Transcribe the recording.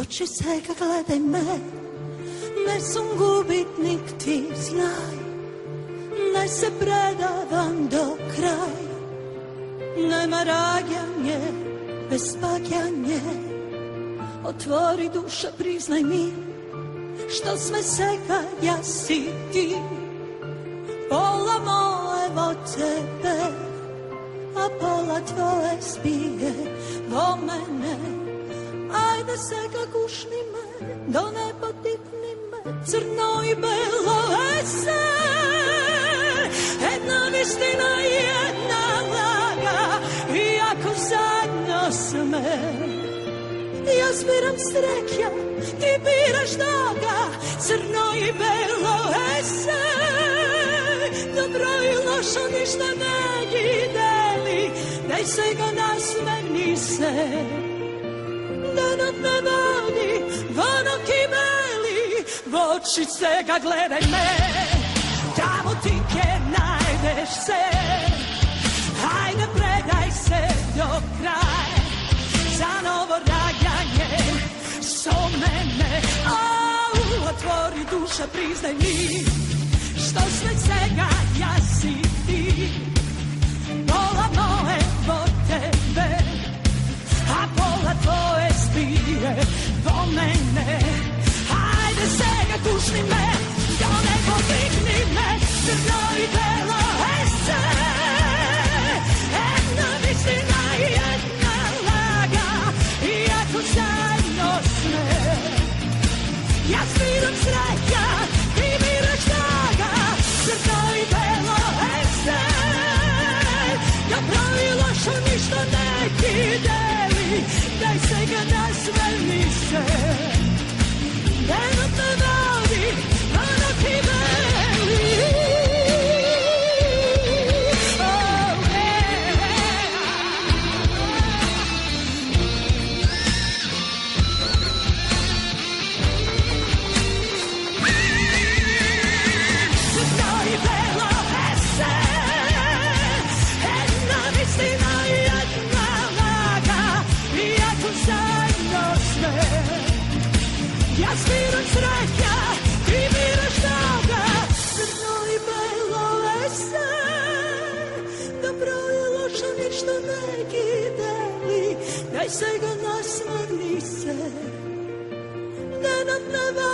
Oči svega gledaj me, ne sam gubitnik ti znaj, ne se predavam do kraja, nema ragjanje, bez paganje, otvori duša, priznaj mi, što sve svega ja si ti, pola moje tebe, a pola tvoje spije vo mene. Ajde se ga gušni me, do neba digni me, crno i belo vese. Jedna istina i jedna laga, iako zajedno sme. Ja zbiram sreća, ti biraš toga, crno i belo vese. Dobro i lošo ništa ne deli, daj se ga nasmeni se. Oči se ga gledaj me. Tamo ti gdje najdeš se, ajde predaj se do kraja. Za novo ragjanje, so mene, au, otvori duša, priznaj mi, što sve svega ja si ti. Pola moje vo tebe, a pola tvoje spije vo mene. Kušni me, do nebo digni me, crno i belo ese. Jedna istina i jedna laga, iako zajedno sme. Ja sviram sreća, ti biraš toga, crno i belo ese. Dobro i lošo ništa ne deli, daj se ga nasmeni se. Deli, daj se ga nasmrni se. Da nam ne